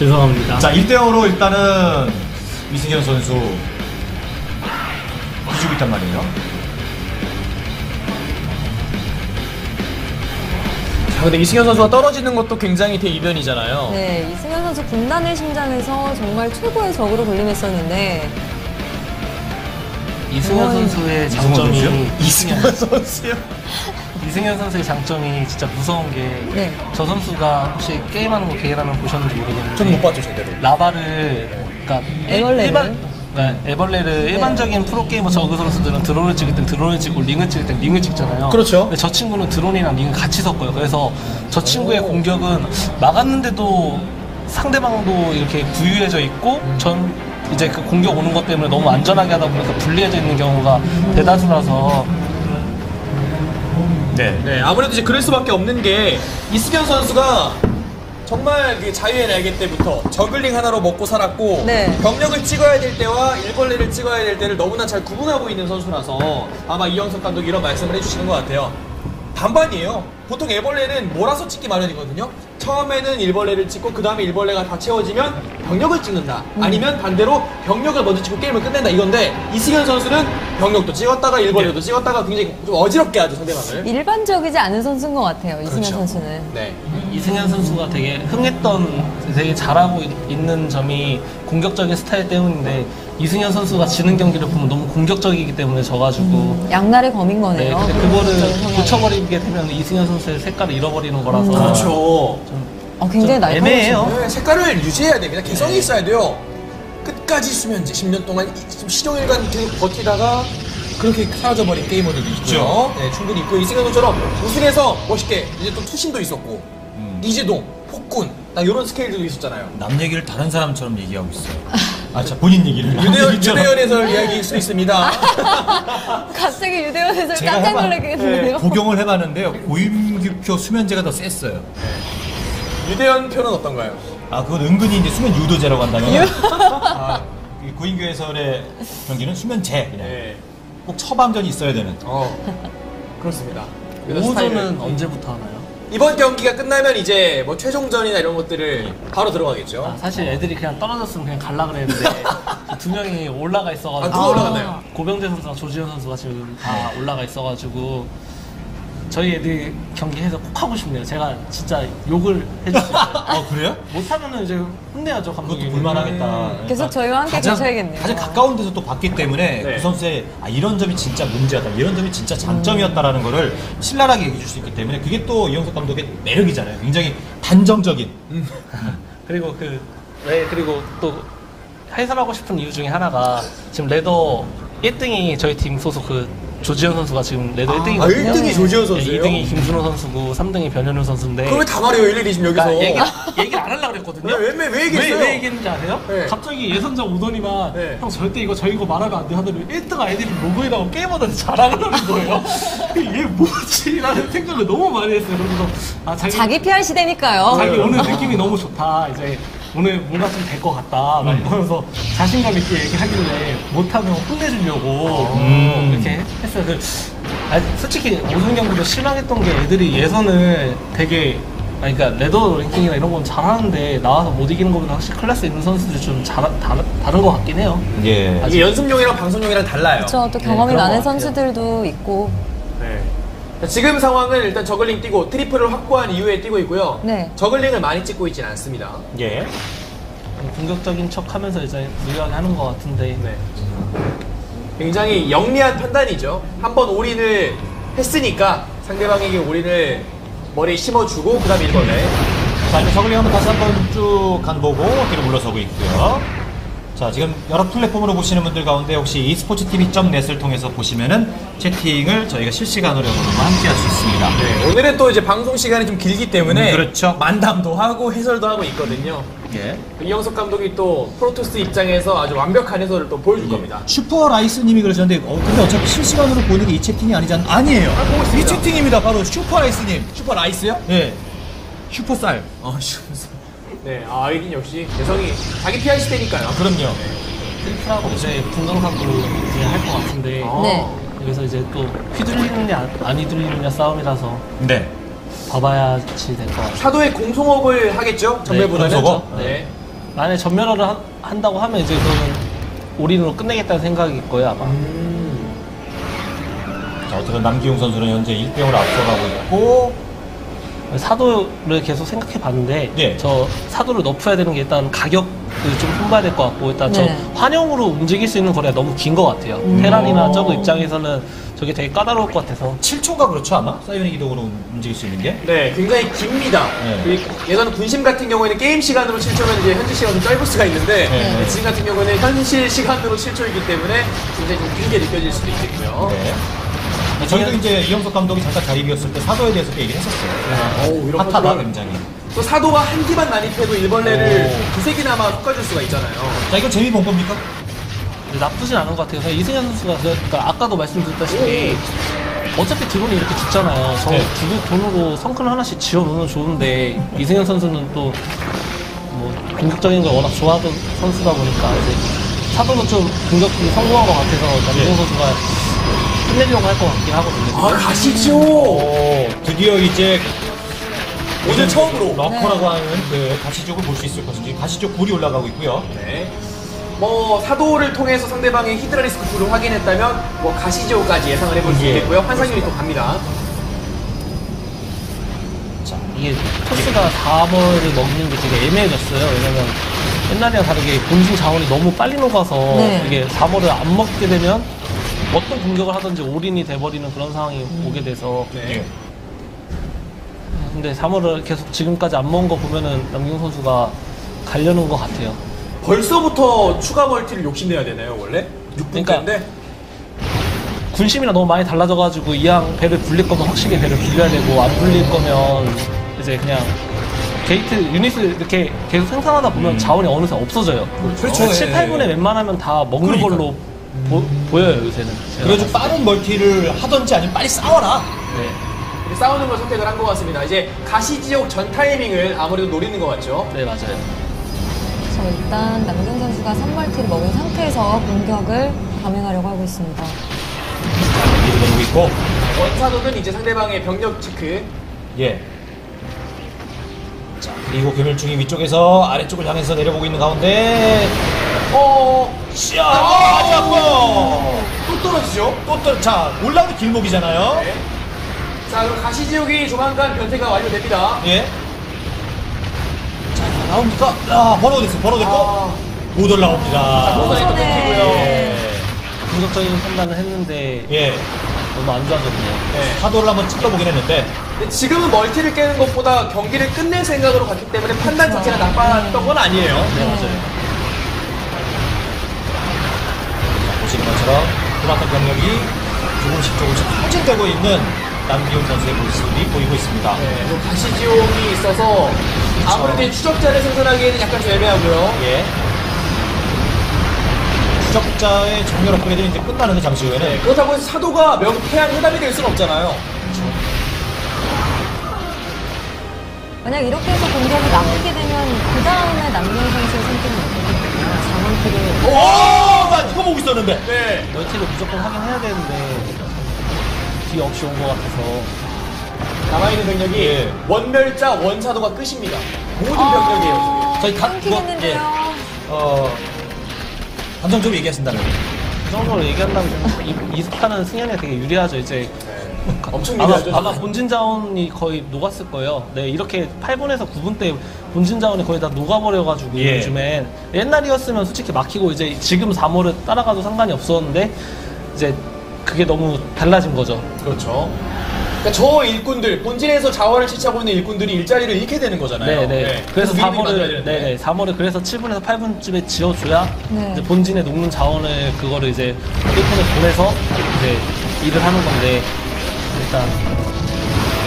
죄송합니다. 자, 1대0으로 일단은 이승현 선수 이기고 있단 말이에요. 자, 근데 이승현 선수가 떨어지는 것도 굉장히 대이변이잖아요. 네, 이승현 선수 군단의 심장에서 정말 최고의 적으로 군림했었는데 이승현. 선수의 이승현 장점이 선수요? 이승현 선수요? 이승현 선수의 장점이 진짜 무서운 게 저 네. 선수가 혹시 게임하는 거 개인하면 보셨는지 모르겠는데 전 못 봤죠, 제대로. larva를 그러니까 애벌레를? 일반 그러니까 애벌레를 일반적인 프로게이머 저그 선수들은 드론을 찍을 땐 드론을 찍고 링을 찍을 땐 링을 찍잖아요. 그렇죠. 근데 저 친구는 드론이랑 링을 같이 섞어요. 그래서 저 친구의 공격은 막았는데도 상대방도 이렇게 부유해져 있고 전 이제 그 공격 오는 것 때문에 너무 안전하게 하다 보니까 불리해져 있는 경우가 대다수라서 네. 네, 아무래도 이제 그럴 수밖에 없는 게 이승현 선수가 정말 그 자유의 날개 때부터 저글링 하나로 먹고 살았고 네. 병력을 찍어야 될 때와 일벌레를 찍어야 될 때를 너무나 잘 구분하고 있는 선수라서 아마 이영석 감독이 이런 말씀을 해주시는 것 같아요. 반반이에요. 보통 애벌레는 몰아서 찍기 마련이거든요. 처음에는 일벌레를 찍고 그 다음에 일벌레가 다 채워지면 병력을 찍는다. 아니면 반대로 병력을 먼저 찍고 게임을 끝낸다 이건데 이승현 선수는 병력도 찍었다가 일벌레도 찍었다가 굉장히 좀 어지럽게 하죠 상대방을. 일반적이지 않은 선수인 것 같아요. 이승현 그렇죠. 선수는. 네. 이승현 선수가 되게 흥했던 되게 잘하고 있- 있는 점이 공격적인 스타일 때문인데 이승현 선수가 지는 경기를 보면 너무 공격적이기 때문에 져가지고 양날의 검인 네, 거네요. 근데 그거를. 고쳐버리게 되면 이승현 선수의 색깔을 잃어버리는 거라서 그렇죠. 어, 굉장히 좀 날카로우시네요. 애매해요. 네, 색깔을 유지해야 됩니다. 개성이 있어야 돼요. 끝까지 수면제 10년 동안 이- 좀 시종일관 계속 버티다가 그렇게 사라져버린 게이머들도 있죠. 네, 충분히 있고 이승현 선수처럼 우승해서 멋있게 이제 또 투신도 있었고 이재동, 폭군 딱 이런 스케일들도 있었잖아요. 남 얘기를 다른 사람처럼 얘기하고 있어요. 아, 자, 본인 얘기를. 얘기처럼. 유대현 해설 이야기일 수 있습니다. 갑자기 유대현 해설 깜짝 해봐- 놀라겠는데요. 복용을 해봤는데요. 고임규표 수면제가 더 셌어요. 유대현 표는 어떤가요? 아, 그건 은근히 이제 수면 유도제라고 한다면. 아, 이 고인규 해설의 경기는 수면제. 그냥. 네. 꼭 처방전이 있어야 되는. 어, 그렇습니다. 스타일을. 오전은 언제부터 하나요? 이번 경기가 끝나면 이제 뭐 최종전이나 이런 것들을 바로 들어가겠죠. 아, 사실 애들이 그냥 떨어졌으면 그냥 갈라 그랬는데 그두 명이 올라가 있어가지고 아, 누가 올라갔나요? 고병재 선수랑 조지현 선수가 지금 다 올라가 있어가지고 저희 애들 경기해서 꼭 하고 싶네요. 제가 진짜 욕을 해줄 수 있어요. 어, 그래요? 못하면은 이제 혼내야죠 감독이. 그것도 볼만하겠다. 그러니까 계속 저희와 함께 계셔야겠네요. 가장 가까운 데서 또 봤기 때문에 네. 그 선수의 아, 이런 점이 진짜 문제였다, 이런 점이 진짜 장점이었다라는 거를 신랄하게 얘기해 줄 수 있기 때문에 그게 또 이영석 감독의 매력이잖아요. 굉장히 단정적인. 그리고 그, 네, 그리고 또 해설하고 싶은 이유 중에 하나가 지금 레더 1등이 저희 팀 소속 그 조지현 선수가 지금 레더 1등이거든요. 아, 1등이 조지현 선수예요? 2등이 김준호 선수고 3등이 변현우 선수인데. 그걸 왜다 말해요 일일이 지금 여기서? 그러니까 얘기, 얘기를 안 하려고 그랬거든요. 왜, 왜, 왜 얘기했어요? 왜, 왜 얘기했는지 아세요? 네. 갑자기 예선전 오더니만 네. 형 절대 이거 저희 거 말하면 안 돼 하더니 1등 아이들이 로그인하고 게임하다니 자랑을 하는 거예요. 얘 뭐지? 라는 생각을 너무 많이 했어요. 그래서 아, 자기, 자기 PR 시대니까요. 자기 오늘 느낌이 너무 좋다. 이제 오늘 뭔가 좀 될 것 같다. 막 이러면서 자신감 있게 얘기하길래 못하면 혼내주려고 음. 이렇게 했어요. 그, 아, 솔직히 오승 경기도 실망했던 게 애들이 예선을 되게 아니, 그러니까 ladder 랭킹이나 이런 건 잘하는데 나와서 못 이기는 것보다 확실히 클래스 있는 선수들이 좀 잘, 다른, 다른 것 같긴 해요. 예. 이게 연습용이랑 방송용이랑 달라요. 그렇죠. 또 경험이 네, 많은. 선수들도 있고. 네. 자, 지금 상황은 일단 저글링 뛰고 triple을 확보한 이후에 뛰고 있고요. 네. 저글링을 많이 찍고 있진 않습니다. 예. 공격적인 척 하면서 이제 무리하게 하는 것 같은데. 네. 굉장히 영리한 판단이죠. 한번 올인을 했으니까 상대방에게 올인을 머리에 심어주고 그 다음 일벌레. 자, 이제 저글링 한번 다시 한번 쭉 간 보고 뒤로 물러서고 있고요. 자, 지금 여러 플랫폼으로 보시는 분들 가운데 혹시 e스포츠tv.net을 통해서 보시면은 채팅을 저희가 실시간으로 함께 할 수 있습니다. 네, 오늘은 또 이제 방송 시간이 좀 길기 때문에 음, 그렇죠. 만담도 하고 해설도 하고 있거든요. 예. 이영석 감독이 또 프로토스 입장에서 아주 완벽한 해설을 또 보여줄 겁니다. Super Rice님이 그러셨는데, 어, 근데 어차피 실시간으로 보는 게 이 채팅이 아니잖아. 아니에요. 있습니다. 이 채팅입니다. 바로 Super Rice님. Super Rice요? 예. 슈퍼쌀. 어, 슈퍼. 네, 아, 아이딘 역시 개성이 자기 PR 시대니까요. 그럼요. triple하고 이제 분광사도 이제 할 것 같은데. 아. 네. 여기서 이제 또 휘둘리느냐 안- 안 휘둘리느냐 싸움이라서 네. 봐봐야지 될 것 같아요. 사도의 공송업을 하겠죠? 전멸보다는. 공송업? 네. 만약에 전멸을 한- 한다고 하면 이제 그거는 올인으로 끝내겠다는 생각일 거예요 아마. 자, 어쨌든 남기용 선수는 현재 1대0으로 앞서가고 있고 사도를 계속 생각해 봤는데 예. 저 사도를 너프해야 되는 게 일단 가격을 좀 손봐야 될 것 같고 일단 네. 저 환영으로 움직일 수 있는 거리가 너무 긴 것 같아요. 음. 테란이나 저그 입장에서는 저게 되게 까다로울 것 같아서 7초가 그렇죠 아마? 사이오닉 이동으로 움직일 수 있는 게? 네, 굉장히 깁니다. 네. 그리고 예전 군심 같은 경우에는 게임 시간으로 7초면 이제 현지 시간으로 짧을 수가 있는데 네. 네, 지금 같은 경우는 현실 시간으로 7초이기 때문에 굉장히 좀 길게 느껴질 수도 있겠고요. 네. 네, 저희도 이제 이영석 감독이 잠깐 자립이었을 때 사도에 대해서 또 얘기를 했었어요. 어우, 이런 핫하다 것들은- 굉장히. 또 사도가 한 기만 난입해도 일벌레를 오. 두세 개나마 섞어줄 수가 있잖아요. 자 이거 재미 본 겁니까? 근데 나쁘진 않은 것 같아요. 그냥 이승현 선수가 그러니까 아까도 말씀드렸다시피 어차피 드론이 이렇게 죽잖아요. 저 네. 죽을 돈으로 성큰 하나씩 지어 놓으면 좋은데 이승현 선수는 또 뭐 공격적인 걸 워낙 좋아하던 선수다 보니까 이제 사도는 좀 공격적인 성공한 것 같아서 남경 네. 선수가 끝내려고 할 것 같긴 하거든요. 아, 가시죠! 오, 드디어 이제 오늘 처음으로. 러커라고 하는 그 가시족을 볼 수 있을 것인지 가시족 굴이 올라가고 있고요. 네. 뭐 사도를 통해서 상대방의 히드라리스크 굴을 확인했다면 뭐 가시지오까지 예상을 해볼 수 예. 있겠고요. 환상률이 또 갑니다. 자, 이게 토스가 4월을 먹는 게 되게 애매해졌어요. 왜냐면 옛날이랑 다르게 본진 자원이 너무 빨리 녹아서 네. 이게 4월을 안 먹게 되면 어떤 공격을 하든지 올인이 돼버리는 그런 상황이 오게 돼서 네. 근데 3월을 계속 지금까지 안 먹은 거 보면은 남경 선수가 가려는 것 같아요. 벌써부터 추가 멀티를 욕심내야 되나요, 원래? 6분 그러니까 때인데? 군심이랑 너무 많이 달라져가지고 이왕 배를 불릴 거면 확실히 배를 불려야 되고 안 불릴 거면 이제 그냥 게이트 유닛을 이렇게 계속 생산하다 보면 자원이 어느새 없어져요. 그렇죠. 7, 예. 8분에 웬만하면 다 먹는 그러니까. 걸로 보, 보여요 요새는. 제가 그래가지고 빠른 멀티를 하던지 아니면 빨리 싸워라. 네. 싸우는 걸 선택을 한 것 같습니다. 이제 가시지옥 전 타이밍을 아무래도 노리는 것 같죠. 네 맞아요. 자, 일단 남경 선수가 3멀티를 먹은 상태에서 공격을 감행하려고 하고 있습니다. 미드 내리고 있고. 원사도는 이제 상대방의 병력 체크. 예. 자 그리고 괴멸충이 위쪽에서 아래쪽을 향해서 내려보고 있는 가운데 어, 샤 아, 맞았고 또 떨어지죠? 또또자 올라오는 길목이잖아요. 네. 자, 그럼 가시지옥이 조만간 변태가 완료됩니다. 예. 자 나옵니까? 아 번호됐어 번호됐고 아, 못 올라옵니다. 모선이 또 뺏기고요. 예. 공격적인 판단을 했는데 예. 너무 안 좋아졌네요. 네. 사도를 한번 찔러보긴 했는데 근데 지금은 멀티를 깨는 것보다 경기를 끝낼 생각으로 갔기 때문에 판단 자체가 나빴던 건 아니에요. 네 맞아요. 보시는 것처럼 그만큼 병력이 조금씩 조금씩 소진되고 있는 남기훈 선수의 모습이 보이고 있습니다. 네, 또 가시 지옥이 있어서 아무래도 이 추적자를 생산하기에는 약간 좀 애매하고요. 예. 추적자의 정렬 업그레이드는 이제 끝나는데 잠시 후에는 네, 그렇다고 해서 사도가 명쾌한 해답이 될 수는 없잖아요. 만약 이렇게 해서 공격이 막히게 되면 그 다음에 남경 선수의 선택은 어떻게 될까요? 4멀티를 오! 나 이거 보고 있었는데. 네. 멀티를 무조건 하긴 해야 되는데 뒤에 없이 온 것 같아서 남아있는 병력이 예. 원멸자 원사도가 끝입니다. 모든 아. 병력이에요. 저희 각 끊기겠는데요. 어 감정적으로 얘기하신다면 그 정도로 얘기한다면 이, 이 스타는 승현이 되게 유리하죠. 이제 엄청 아마, 유리하죠. 아마 본진 자원이 거의 녹았을 거예요. 네, 이렇게 8분에서 9분 때 본진 자원이 거의 다 녹아버려가지고 예. 요즘엔 옛날이었으면 솔직히 막히고 이제 지금 3호를 따라가도 상관이 없었는데 이제 그게 너무 달라진 거죠. 그렇죠. 그러니까 저 일꾼들 본진에서 자원을 채취하고 있는 일꾼들이 일자리를 잃게 되는 거잖아요. 네, 네. 그래서 만들어야 3호를 되는데. 네, 네. 3호를 그래서 7분에서 8분쯤에 지어줘야 네. 이제 본진에 녹는 자원을 그거를 이제 1분에 보내서 이제 일을 하는 건데 일단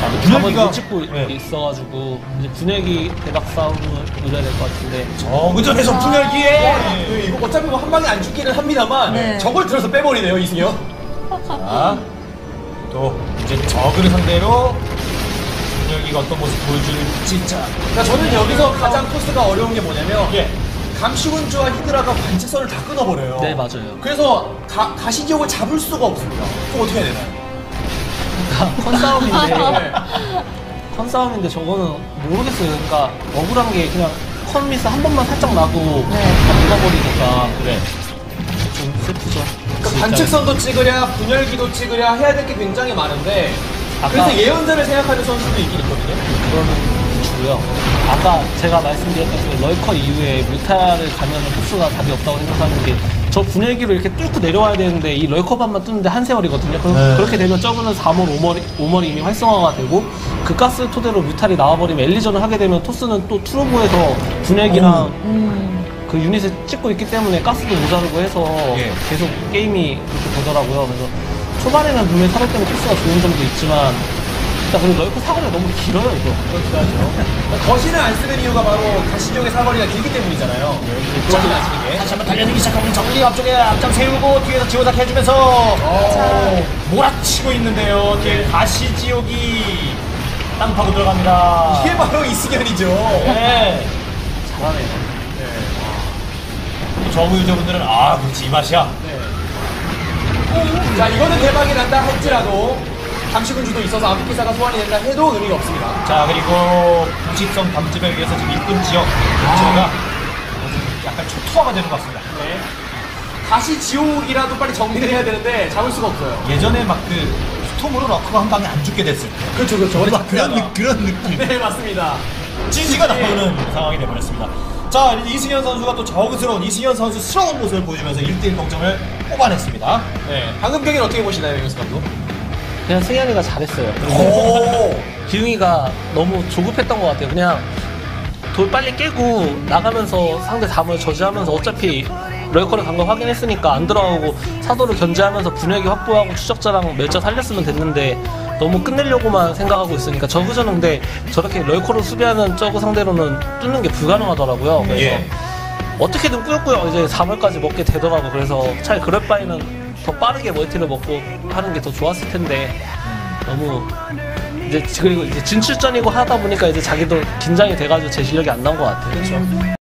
감을 분열기가- 못 찍고 네. 있어가지고 이제 분열기 대박 싸움을 노려야 될 것 같은데 정의전에서 와, 분열기에 네, 이거 어차피 뭐한 방에 안 죽기는 합니다만 네. 저걸 들어서 빼버리네요 이승현. 자, 또 이제 적을 상대로 분열기가 어떤 모습 보여줄지 자 그러니까 저는 여기서 가장 코스가 어려운 게 뭐냐면 예. 감시군주와 히드라가 관측선을 다 끊어버려요. 네 맞아요. 그래서 가, 가시지옥을 잡을 수가 없습니다. 그럼 어떻게 해야 되나요? 컨싸움인데 네. 컨싸움인데 저거는 모르겠어요. 그러니까 억울한 게 그냥 턴미스 한 번만 살짝 나도 네. 다 녹아버리니까 그래 좀 슬프죠. 그러니까 반측선도 찍으랴, 분열기도 찍으랴 해야 될 게 굉장히 많은데 아까- 그래서 예언자를 생각하는 선수도 있긴 있거든요. 그거는 주고요. 아까 제가 말씀드렸던 그 럴커 이후에 뮤타를 가면 토스가 답이 없다고 생각하는 게 저 분열기를 이렇게 뚫고 내려와야 되는데 이 럴커반만 뚫는데 한 세월이거든요. 그럼 네. 그렇게 되면 저분은 3월, 5월, 5월이 이미 활성화가 되고 그 가스 토대로 뮤탈이 나와버리면 엘리전을 하게 되면 토스는 또 트루브에서 분열기랑 음. 그 유닛을 찍고 있기 때문에 가스도 모자르고 해서 예. 계속 게임이 그렇게 되더라고요. 그래서 초반에는 분명히 사고 때문에 토스가 좋은 점도 있지만 일단 그리고 럴커 사거리가 너무 길어요, 이거. 그러니까 거신을 안 쓰는 이유가 바로 가시종의 사거리가 길기 때문이잖아요. 거신 안 쓰는 게. 다시 한번 달려들기 시작하면 정리 앞쪽에 앞장 세우고 뒤에서 지원작 해주면서 어. 몰아치고 있는데요. 뒤에 가시지옥이 땅 파고 들어갑니다. 이게 바로 이승현이죠. 네. 잘하네요. 저우 유저분들은 아 그렇지 이 맛이야. 자, 이거는 대박이 난다 할지라도 잠시군주도 있어서 암흑기사가 소환이 된다 해도 의미가 없습니다. 자 그리고 부집성 담집에 의해서 지금 입군 지역 근처가 약간 초토화가 되는 것 같습니다. 다시 지옥이라도 빨리 정리를 해야 되는데 잡을 수가 없어요. 예전에 막 그 스톰으로 러커가 한 방에 안 죽게 됐을 때 그렇죠, 그렇죠. 막 그런, 느, 그런 느낌 네, 맞습니다. 찌지가 나오는 상황이 되버렸습니다. 자 이승현 선수가 또 저그스러운 이승현 선수스러운 모습을 보여주면서 1대1 동점을 뽑아냈습니다. 네. 방금 경기는 어떻게 보시나요, 영수 감독? 그냥 승현이가 잘했어요. 오! 기웅이가 너무 조급했던 것 같아요. 그냥 돌 빨리 깨고 나가면서 상대 담을 저지하면서 어차피 럴커를 간 거 확인했으니까 안 들어가고 사도를 견제하면서 분위기 확보하고 추적자랑 멸자 살렸으면 됐는데 너무 끝내려고만 생각하고 있으니까 저그전은 근데 저렇게 럴커를 수비하는 저그 상대로는 뚫는 게 불가능하더라고요. 그래서 예. 어떻게든 꾸역꾸역 이제 3월까지 먹게 되더라고. 그래서 차라리 그럴 바에는 더 빠르게 멀티를 먹고 하는 게 더 좋았을 텐데 너무 이제 그리고 이제 진출전이고 하다 보니까 이제 자기도 긴장이 돼가지고 제 실력이 안 나온 것 같아요.